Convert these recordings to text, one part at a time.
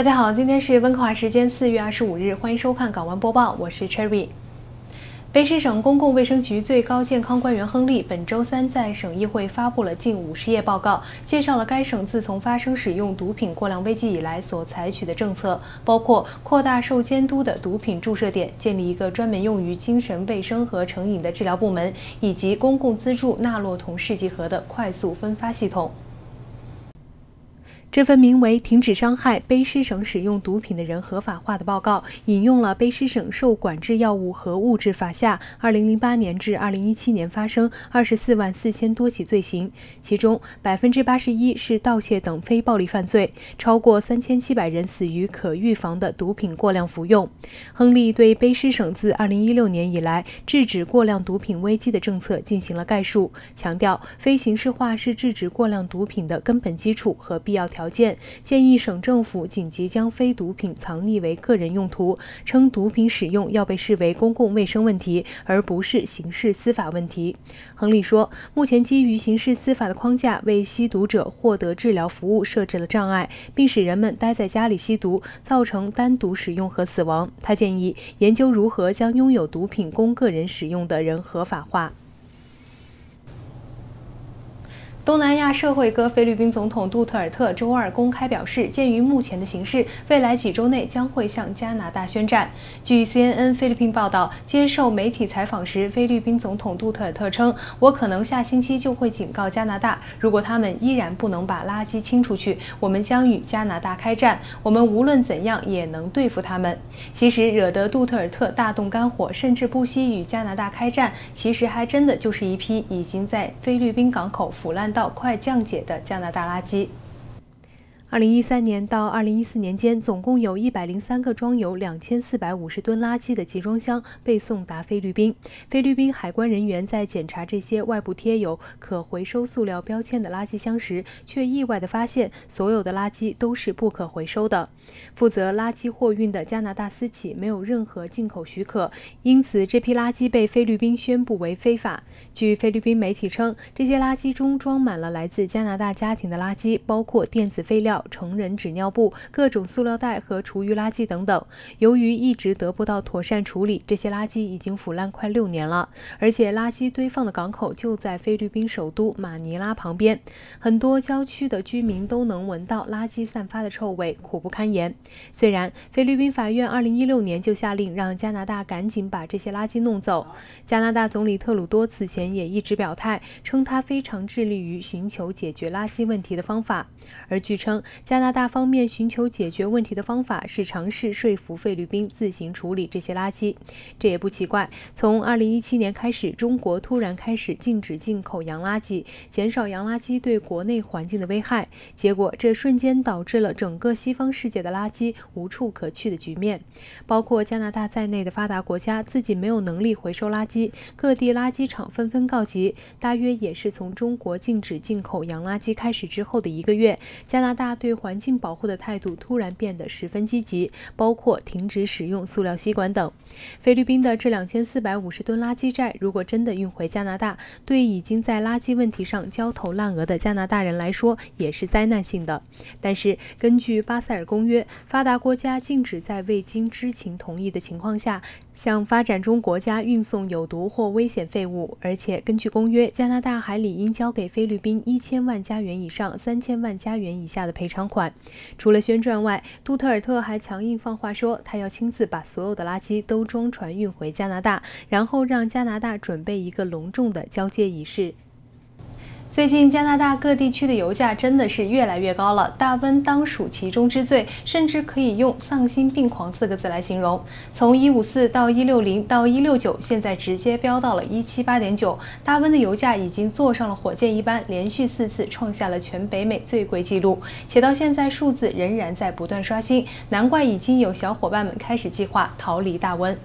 大家好，今天是温哥华时间四月二十五日，欢迎收看港湾播报，我是 Cherry。卑诗省公共卫生局最高健康官员亨利本周三在省议会发布了近五十页报告，介绍了该省自从发生使用毒品过量危机以来所采取的政策，包括扩大受监督的毒品注射点、建立一个专门用于精神卫生和成瘾的治疗部门，以及公共资助纳洛酮试剂盒的快速分发系统。这份名为《停止伤害卑诗省使用毒品的人合法化》的报告，引用了卑诗省受管制药物和物质法下2008年至2017年发生24万4千多起罪行，其中81%是盗窃等非暴力犯罪，超过3700人死于可预防的毒品过量服用。亨利对卑诗省自2016年以来制止过量毒品危机的政策进行了概述，强调非刑事化是制止过量毒品的根本基础和必要条。条件建议省政府紧急将非毒品藏匿为个人用途，称毒品使用要被视为公共卫生问题，而不是刑事司法问题。亨利说，目前基于刑事司法的框架为吸毒者获得治疗服务设置了障碍，并使人们待在家里吸毒，造成单独使用和死亡。他建议研究如何将拥有毒品供个人使用的人合法化。东南亚社会哥菲律宾总统杜特尔特周二公开表示，鉴于目前的形势，未来几周内将会向加拿大宣战。据 CNN 菲律宾报道，接受媒体采访时，菲律宾总统杜特尔特称：“我可能下星期就会警告加拿大，如果他们依然不能把垃圾清出去，我们将与加拿大开战。我们无论怎样也能对付他们。”其实，惹得杜特尔特大动肝火，甚至不惜与加拿大开战，其实还真的就是一批已经在菲律宾港口腐烂到。快降解的加拿大垃圾。二零一三年到二零一四年间，总共有一百零三个装有两千四百五十吨垃圾的集装箱被送达菲律宾。菲律宾海关人员在检查这些外部贴有可回收塑料标签的垃圾箱时，却意外地发现，所有的垃圾都是不可回收的。负责垃圾货运的加拿大私企没有任何进口许可，因此这批垃圾被菲律宾宣布为非法。据菲律宾媒体称，这些垃圾中装满了来自加拿大家庭的垃圾，包括电子废料。成人纸尿布、各种塑料袋和厨余垃圾等等。由于一直得不到妥善处理，这些垃圾已经腐烂快六年了。而且，垃圾堆放的港口就在菲律宾首都马尼拉旁边，很多郊区的居民都能闻到垃圾散发的臭味，苦不堪言。虽然菲律宾法院2016年就下令让加拿大赶紧把这些垃圾弄走，加拿大总理特鲁多此前也一直表态，称他非常致力于寻求解决垃圾问题的方法。而据称，加拿大方面寻求解决问题的方法是尝试说服菲律宾自行处理这些垃圾。这也不奇怪，从2017年开始，中国突然开始禁止进口洋垃圾，减少洋垃圾对国内环境的危害，结果这瞬间导致了整个西方世界的垃圾无处可去的局面。包括加拿大在内的发达国家自己没有能力回收垃圾，各地垃圾场纷纷告急。大约也是从中国禁止进口洋垃圾开始之后的一个月。加拿大对环境保护的态度突然变得十分积极，包括停止使用塑料吸管等。菲律宾的这两千四百五十吨垃圾债，如果真的运回加拿大，对已经在垃圾问题上焦头烂额的加拿大人来说，也是灾难性的。但是，根据巴塞尔公约，发达国家禁止在未经知情同意的情况下向发展中国家运送有毒或危险废物。而且，根据公约，加拿大还理应交给菲律宾一千万加元以上三千万加元以下的赔偿款。除了宣传外，杜特尔特还强硬放话说，他要亲自把所有的垃圾都。装船运回加拿大，然后让加拿大准备一个隆重的交接仪式。最近加拿大各地区的油价真的是越来越高了，大温当属其中之最，甚至可以用“丧心病狂”四个字来形容。从一五四到一六零到一六九，现在直接飙到了一七八点九，大温的油价已经坐上了火箭一般，连续四次创下了全北美最贵纪录，且到现在数字仍然在不断刷新，难怪已经有小伙伴们开始计划逃离大温。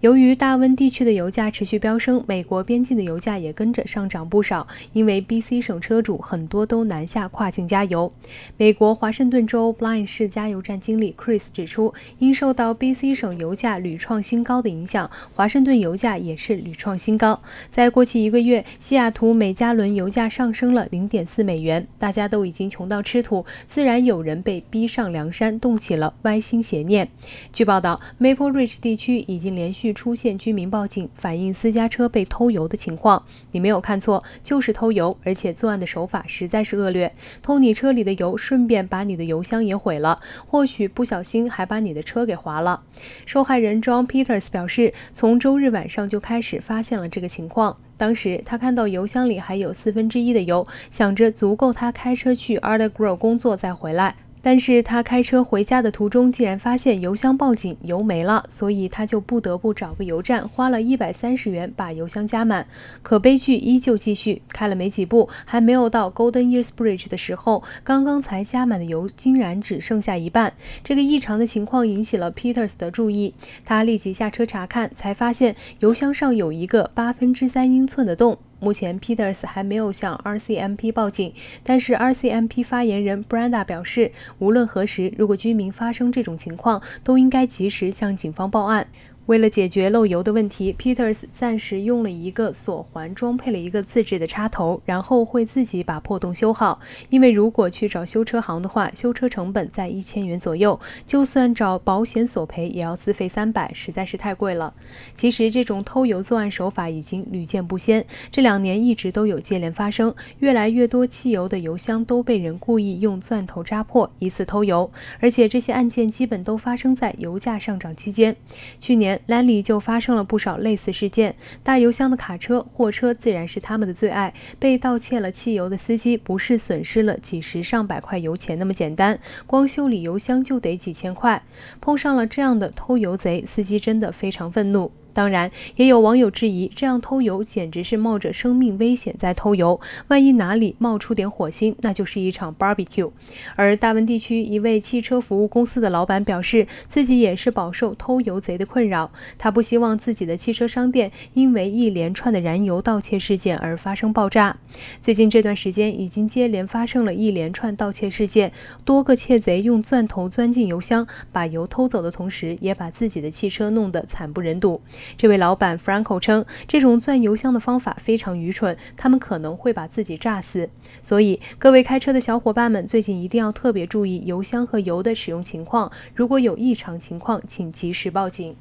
由于大温地区的油价持续飙升，美国边境的油价也跟着上涨不少。因为 B.C 省车主很多都南下跨境加油。美国华盛顿州 Blind 市加油站经理 Chris 指出，因受到 B.C 省油价屡创新高的影响，华盛顿油价也是屡创新高。在过去一个月，西雅图每加仑油价上升了0.4美元。大家都已经穷到吃土，自然有人被逼上梁山，动起了歪心邪念。据报道，Maple Ridge 地区已经连续。出现居民报警反映私家车被偷油的情况，你没有看错，就是偷油，而且作案的手法实在是恶劣，偷你车里的油，顺便把你的油箱也毁了，或许不小心还把你的车给划了。受害人 John Peters 表示，从周日晚上就开始发现了这个情况，当时他看到油箱里还有四分之一的油，想着足够他开车去 a r d e g r o 工作再回来。但是他开车回家的途中，竟然发现油箱报警，油没了，所以他就不得不找个油站，花了一百三十元把油箱加满。可悲剧依旧继续，开了没几步，还没有到 Golden Years Bridge 的时候，刚刚才加满的油竟然只剩下一半。这个异常的情况引起了 Peters 的注意，他立即下车查看，才发现油箱上有一个八分之三英寸的洞。目前，Peters 还没有向 RCMP 报警，但是 RCMP 发言人 Brenda 表示，无论何时，如果居民发生这种情况，都应该及时向警方报案。为了解决漏油的问题，Peters 暂时用了一个锁环装配了一个自制的插头，然后会自己把破洞修好。因为如果去找修车行的话，修车成本在一千元左右，就算找保险索赔也要自费三百，实在是太贵了。其实这种偷油作案手法已经屡见不鲜，这两年一直都有接连发生，越来越多汽油的油箱都被人故意用钻头扎破，疑似偷油。而且这些案件基本都发生在油价上涨期间。去年兰里就发生了不少类似事件，大油箱的卡车、货车自然是他们的最爱。被盗窃了汽油的司机，不是损失了几十上百块油钱那么简单，光修理油箱就得几千块。碰上了这样的偷油贼，司机真的非常愤怒。当然，也有网友质疑，这样偷油简直是冒着生命危险在偷油，万一哪里冒出点火星，那就是一场 barbecue。而大温地区一位汽车服务公司的老板表示，自己也是饱受偷油贼的困扰，他不希望自己的汽车商店因为一连串的燃油盗窃事件而发生爆炸。最近这段时间已经接连发生了一连串盗窃事件，多个窃贼用钻头钻进油箱，把油偷走的同时，也把自己的汽车弄得惨不忍睹。这位老板 Franco 称，这种钻油箱的方法非常愚蠢，他们可能会把自己炸死。所以，各位开车的小伙伴们，最近一定要特别注意油箱和油的使用情况。如果有异常情况，请及时报警。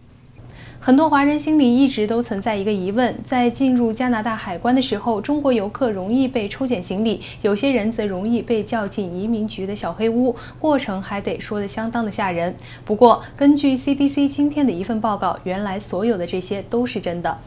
很多华人心里一直都存在一个疑问：在进入加拿大海关的时候，中国游客容易被抽检行李，有些人则容易被叫进移民局的小黑屋，过程还得说得相当的吓人。不过，根据 CBC 今天的一份报告，原来所有的这些都是真的。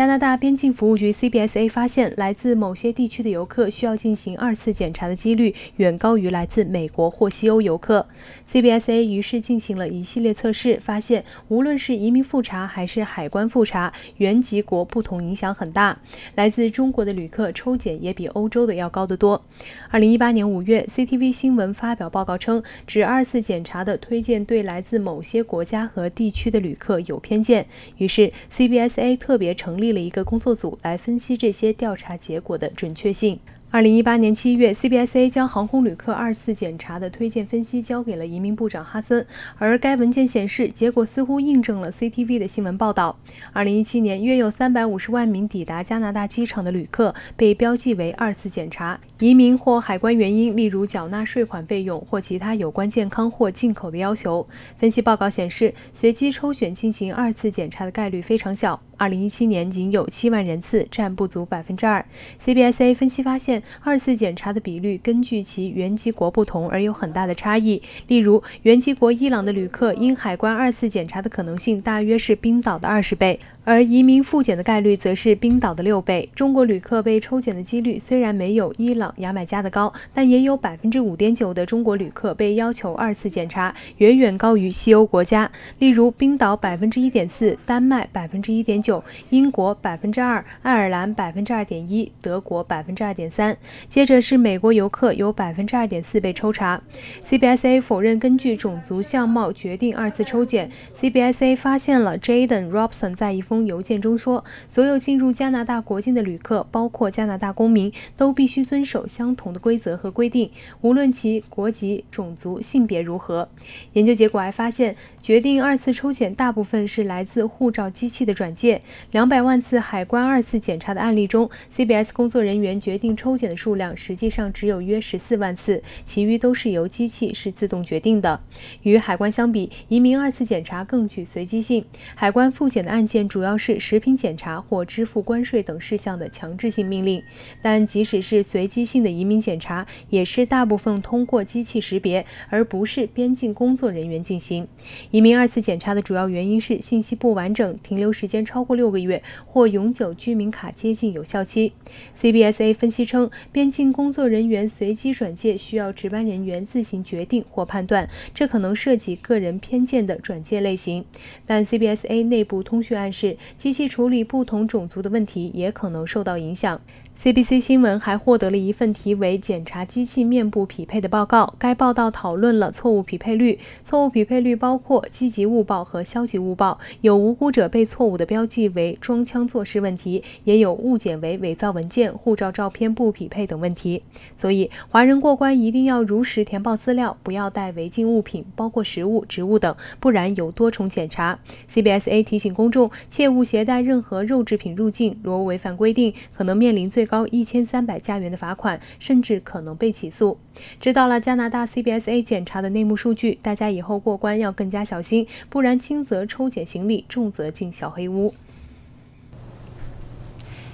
加拿大边境服务局 （CBSA） 发现，来自某些地区的游客需要进行二次检查的几率远高于来自美国或西欧游客。CBSA 于是进行了一系列测试，发现无论是移民复查还是海关复查，原籍国不同影响很大。来自中国的旅客抽检也比欧洲的要高得多。二零一八年五月，CTV 新闻发表报告称，指二次检查的推荐对来自某些国家和地区的旅客有偏见。于是 CBSA 特别成。立了一个工作组来分析这些调查结果的准确性。二零一八年七月，CBSA 将航空旅客二次检查的推荐分析交给了移民部长哈森，而该文件显示，结果似乎印证了 CTV 的新闻报道。二零一七年，约有三百五十万名抵达加拿大机场的旅客被标记为二次检查，移民或海关原因，例如缴纳税款费用或其他有关健康或进口的要求。分析报告显示，随机抽选进行二次检查的概率非常小。二零一七年仅有七万人次，占不足百分之二。CBSA 分析发现，二次检查的比率根据其原籍国不同而有很大的差异。例如，原籍国伊朗的旅客因海关二次检查的可能性大约是冰岛的二十倍，而移民复检的概率则是冰岛的六倍。中国旅客被抽检的几率虽然没有伊朗牙买加的高，但也有百分之五点九的中国旅客被要求二次检查，远远高于西欧国家，例如冰岛百分之一点四，丹麦百分之一点九，英国百分之二，爱尔兰百分之二点一，德国百分之二点三。接着是美国游客有百分之二点四被抽查。CBSA 否认根据种族相貌决定二次抽检。CBSA 发现了 Jaden Robson 在一封邮件中说，所有进入加拿大国境的旅客，包括加拿大公民，都必须遵守相同的规则和规定，无论其国籍、种族、性别如何。研究结果还发现，决定二次抽检大部分是来自护照机器的转介。两百万次海关二次检查的案例中，CBS 工作人员决定抽检的数量实际上只有约十四万次，其余都是由机器是自动决定的。与海关相比，移民二次检查更具随机性。海关复检的案件主主要是食品检查或支付关税等事项的强制性命令，但即使是随机性的移民检查，也是大部分通过机器识别，而不是边境工作人员进行。移民二次检查的主要原因是信息不完整、停留时间超过六个月或永久居民卡接近有效期。CBSA 分析称，边境工作人员随机转介需要值班人员自行决定或判断，这可能涉及个人偏见的转介类型。但 CBSA 内部通讯暗示，机器处理不同种族的问题也可能受到影响。CBC 新闻还获得了一份题为“检查机器面部匹配”的报告。该报道讨论了错误匹配率。错误匹配率包括积极误报和消极误报，有无辜者被错误的标记为装腔作势问题，也有误检为伪造文件、护照照片不匹配等问题。所以，华人过关一定要如实填报资料，不要带违禁物品，包括食物、植物等，不然有多重检查。CBSA 提醒公众，切勿携带任何肉制品入境，如违反规定，可能面临最高一千三百加元的罚款，甚至可能被起诉。知道了加拿大 CBSA 检查的内幕数据，大家以后过关要更加小心，不然轻则抽检行李，重则进小黑屋。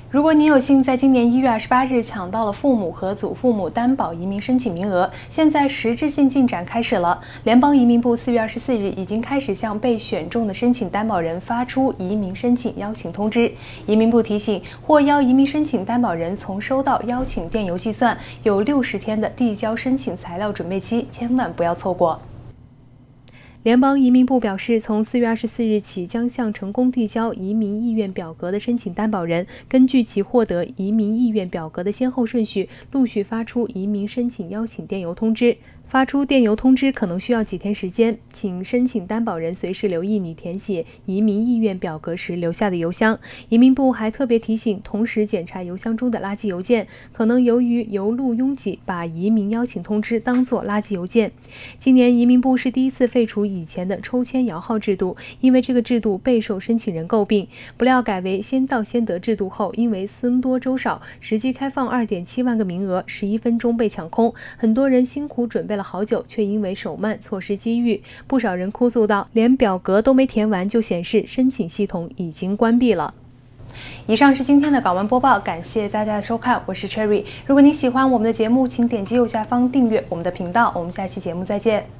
如果你有幸在今年一月二十八日抢到了父母和祖父母担保移民申请名额，现在实质性进展开始了。联邦移民部四月二十四日已经开始向被选中的申请担保人发出移民申请邀请通知。移民部提醒，获邀移民申请担保人从收到邀请电邮计算，有六十天的递交申请材料准备期，千万不要错过。联邦移民部表示，从四月二十四日起，将向成功递交移民意愿表格的申请担保人，根据其获得移民意愿表格的先后顺序，陆续发出移民申请邀请电邮通知。发出电邮通知可能需要几天时间，请申请担保人随时留意你填写移民意愿表格时留下的邮箱。移民部还特别提醒，同时检查邮箱中的垃圾邮件，可能由于邮路拥挤，把移民邀请通知当作垃圾邮件。今年移民部是第一次废除以前的抽签摇号制度，因为这个制度备受申请人诟病。不料改为先到先得制度后，因为僧多粥少，实际开放二点七万个名额，十一分钟被抢空，很多人辛苦准备。了好久，却因为手慢错失机遇。不少人哭诉道：“连表格都没填完，就显示申请系统已经关闭了。”以上是今天的港文播报，感谢大家的收看，我是 Cherry。如果你喜欢我们的节目，请点击右下方订阅我们的频道。我们下期节目再见。